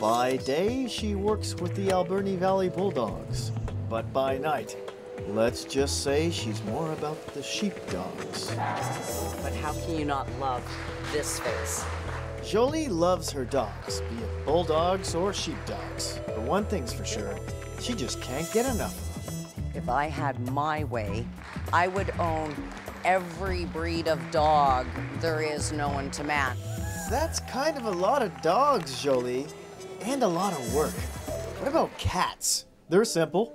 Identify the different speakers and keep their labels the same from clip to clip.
Speaker 1: By day, she works with the Alberni Valley Bulldogs, but by night, let's just say she's more about the sheepdogs.
Speaker 2: But how can you not love this face?
Speaker 1: Jolie loves her dogs, be it bulldogs or sheepdogs. But one thing's for sure, she just can't get enough of them.
Speaker 2: If I had my way, I would own every breed of dog there is known to man.
Speaker 1: That's kind of a lot of dogs, Jolie, and a lot of work. What about cats? They're simple.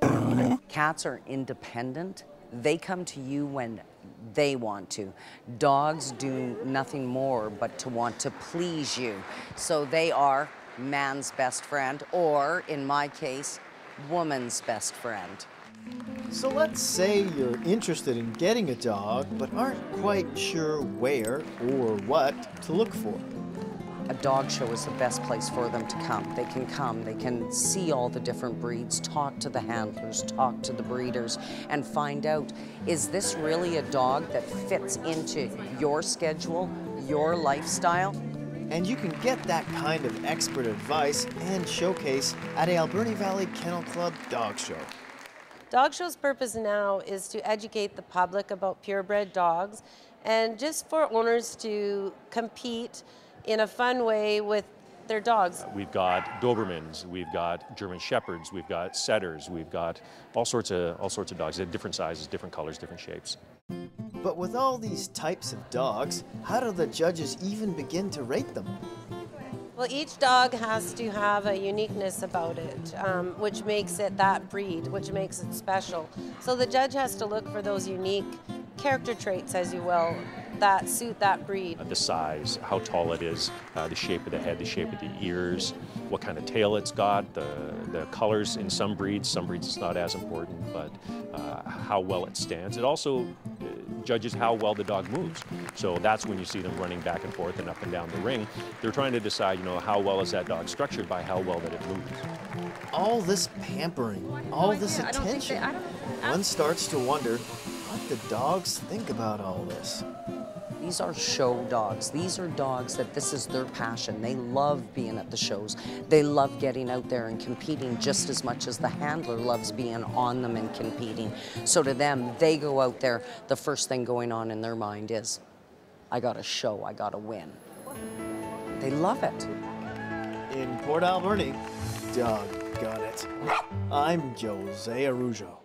Speaker 2: Cats are independent. They come to you when they want to. Dogs do nothing more but to want to please you. So they are man's best friend, or in my case, woman's best friend.
Speaker 1: So let's say you're interested in getting a dog, but aren't quite sure where or what to look for.
Speaker 2: A dog show is the best place for them to come. They can come, they can see all the different breeds, talk to the handlers, talk to the breeders, and find out is this really a dog that fits into your schedule, your lifestyle?
Speaker 1: And you can get that kind of expert advice and showcase at a Alberni Valley Kennel Club dog show.
Speaker 3: Dog Show's purpose now is to educate the public about purebred dogs and just for owners to compete in a fun way with their dogs.
Speaker 4: We've got Dobermans, we've got German Shepherds, we've got Setters, we've got all sorts of all sorts of dogs. They're different sizes, different colors, different shapes.
Speaker 1: But with all these types of dogs, how do the judges even begin to rate them?
Speaker 3: Well, each dog has to have a uniqueness about it, um, which makes it that breed, which makes it special. So the judge has to look for those unique character traits, as you will, that suit that breed.
Speaker 4: The size, how tall it is, uh, the shape of the head, the shape of the ears, what kind of tail it's got, the, the colors in some breeds. Some breeds it's not as important, but uh, how well it stands. It also uh, judges how well the dog moves. So that's when you see them running back and forth and up and down the ring. They're trying to decide, you know, how well is that dog structured by how well that it moves.
Speaker 1: All this pampering, all this attention. One starts to wonder what the dogs think about all this.
Speaker 2: These are show dogs. These are dogs that this is their passion. They love being at the shows. They love getting out there and competing just as much as the handler loves being on them and competing. So to them, they go out there, the first thing going on in their mind is, I got a show, I got to win. They love it.
Speaker 1: In Port Alberni, dog got it. I'm Jose Araujo.